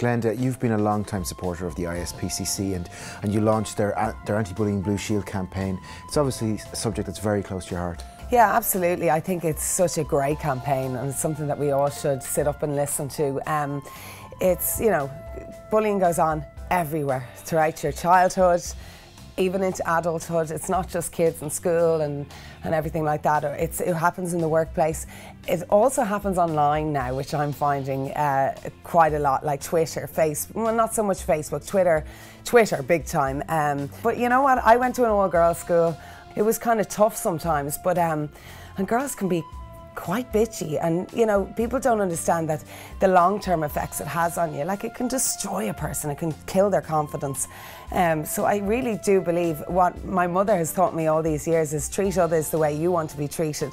Glenda, you've been a long-time supporter of the ISPCC and, and you launched their, uh, their anti-bullying Blue Shield campaign. It's obviously a subject that's very close to your heart. Yeah, absolutely. I think it's such a great campaign and something that we all should sit up and listen to. Um, it's, you know, bullying goes on everywhere throughout your childhood, even into adulthood. It's not just kids in school and, and everything like that. It's, it happens in the workplace. It also happens online now, which I'm finding uh, quite a lot, like Twitter, Facebook, well, not so much Facebook, Twitter, Twitter, big time. Um, but you know what? I went to an all-girls school. It was kind of tough sometimes, but um, and girls can be quite bitchy. And you know people don't understand that the long-term effects it has on you like it can destroy a person. It can kill their confidence. Um, so I really do believe what my mother has taught me all these years is treat others the way you want to be treated.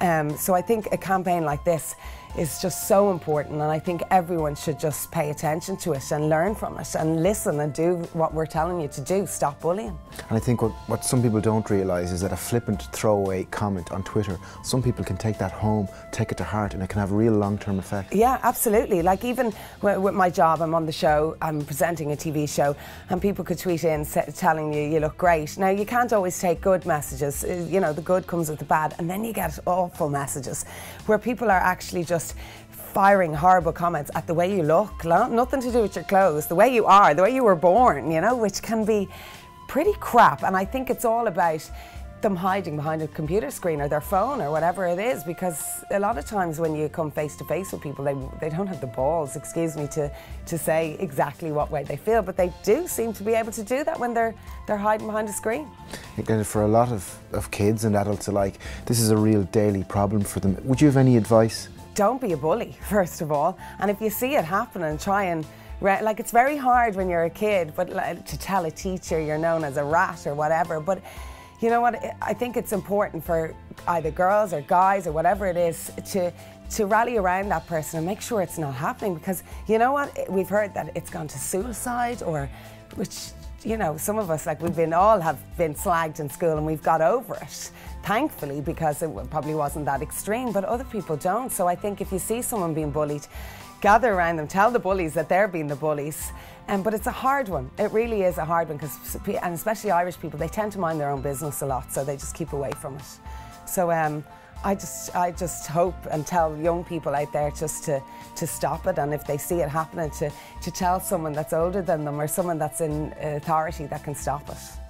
Um, so I think a campaign like this is just so important and I think everyone should just pay attention to it and learn from it and listen and do what we're telling you to do, stop bullying. And I think what, what some people don't realise is that a flippant throwaway comment on Twitter, some people can take that home, take it to heart and it can have a real long-term effect. Yeah, absolutely. Like even with my job, I'm on the show, I'm presenting a TV show and people could tweet in telling you you look great. Now you can't always take good messages, you know, the good comes with the bad and then you get awful messages where people are actually just just firing horrible comments at the way you look, nothing to do with your clothes, the way you are, the way you were born, you know, which can be pretty crap. And I think it's all about them hiding behind a computer screen or their phone or whatever it is because a lot of times when you come face to face with people they, they don't have the balls excuse me to to say exactly what way they feel but they do seem to be able to do that when they're they're hiding behind a screen for a lot of, of kids and adults alike this is a real daily problem for them would you have any advice don't be a bully, first of all. And if you see it happening, try and like it's very hard when you're a kid, but to tell a teacher you're known as a rat or whatever. But you know what? I think it's important for either girls or guys or whatever it is to to rally around that person and make sure it's not happening because you know what? We've heard that it's gone to suicide or which you know, some of us, like we've been all have been slagged in school and we've got over it, thankfully, because it probably wasn't that extreme, but other people don't. So I think if you see someone being bullied, gather around them, tell the bullies that they're being the bullies. Um, but it's a hard one. It really is a hard one because, and especially Irish people, they tend to mind their own business a lot, so they just keep away from it. So um, I just, I just hope and tell young people out there just to, to stop it, and if they see it happening, to, to tell someone that's older than them or someone that's in authority that can stop it.